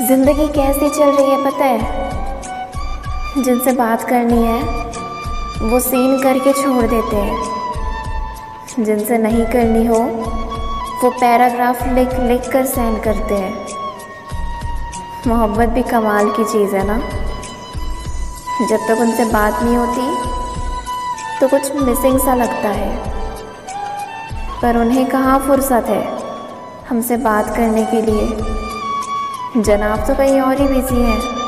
ज़िंदगी कैसी चल रही है पता है? जिनसे बात करनी है, वो सीन करके छोड़ देते हैं। जिनसे नहीं करनी हो, वो पैराग्राफ लिख लिख कर सेंड करते हैं। मोहब्बत भी कमाल की चीज़ है ना? जब तक उनसे बात नहीं होती तो कुछ मिसिंग सा लगता है। पर उन्हें कहाँ फुर्सत है हमसे बात करने के लिए? जनाब तो कहीं और ही बिज़ी हैं।